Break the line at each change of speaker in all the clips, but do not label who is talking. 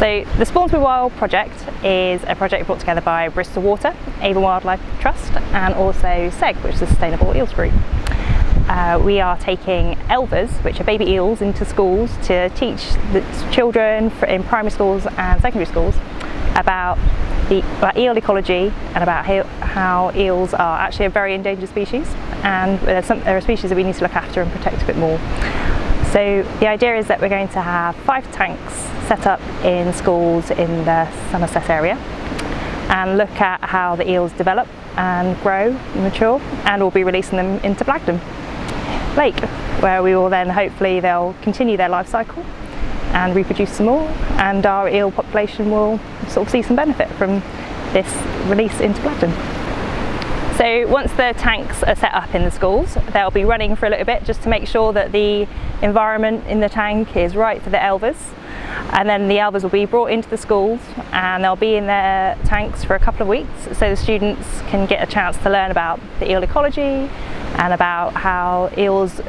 So the Spawn to be Wild project is a project brought together by Bristol Water, Avon Wildlife Trust and also SEG, which is the Sustainable Eels Group. Uh, we are taking elvers, which are baby eels, into schools to teach the children in primary schools and secondary schools about the about eel ecology and about how, how, eels are actually a very endangered species and there some, are species that we need to look after and protect a bit more. So the idea is that we're going to have five tanks set up in schools in the Somerset area and look at how the eels develop and grow and mature and we'll be releasing them into Blagdon Lake where we will then hopefully they'll continue their life cycle and reproduce some more and our eel population will sort of see some benefit from this release into Blagdon. So once the tanks are set up in the schools, they'll be running for a little bit just to make sure that the environment in the tank is right for the elvers. And then the elvers will be brought into the schools and they'll be in their tanks for a couple of weeks so the students can get a chance to learn about the eel ecology and about how eels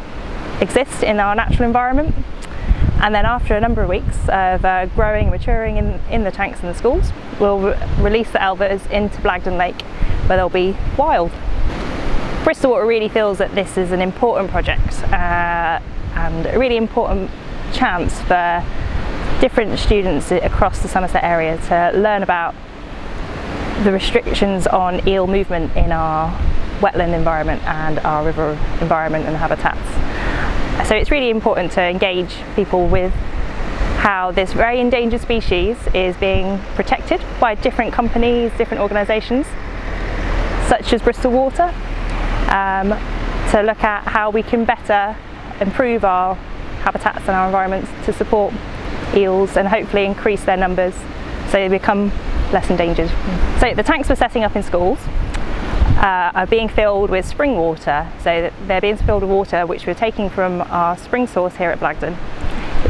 exist in our natural environment and then after a number of weeks of uh, growing and maturing in, in the tanks in the schools, we'll re release the elvers into Blagdon Lake where they'll be wild. Bristol Water really feels that this is an important project uh, and a really important chance for different students across the Somerset area to learn about the restrictions on eel movement in our wetland environment and our river environment and habitats. So it's really important to engage people with how this very endangered species is being protected by different companies, different organisations, such as Bristol Water, um, to look at how we can better improve our habitats and our environments to support eels and hopefully increase their numbers so they become less endangered. So the tanks we're setting up in schools uh, are being filled with spring water. So they're being filled with water which we're taking from our spring source here at Blagdon,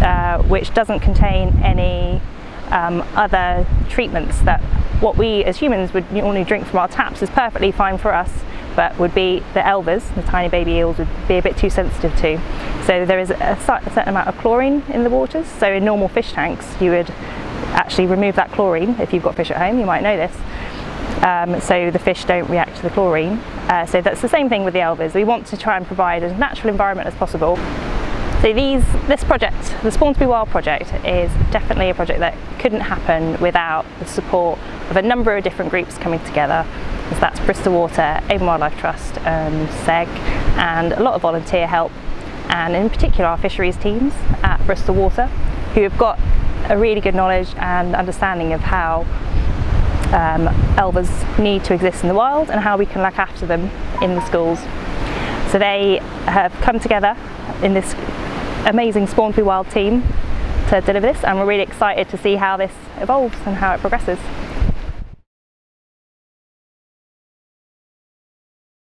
uh, which doesn't contain any um, other treatments that what we as humans would normally drink from our taps is perfectly fine for us but would be the elvers, the tiny baby eels, would be a bit too sensitive to. So there is a certain amount of chlorine in the waters. So in normal fish tanks you would actually remove that chlorine if you've got fish at home, you might know this um, so the fish don't react to the chlorine. Uh, so that's the same thing with the elvers. We want to try and provide as natural environment as possible. So these, this project, the Spawn to be Wild project, is definitely a project that couldn't happen without the support of a number of different groups coming together. So that's Bristol Water, Avon Wildlife Trust, um, SEG, and a lot of volunteer help, and in particular our fisheries teams at Bristol Water, who have got a really good knowledge and understanding of how um, elvers need to exist in the wild and how we can look after them in the schools. So they have come together in this amazing Spawn Spawnsbury Wild team to deliver this and we're really excited to see how this evolves and how it progresses.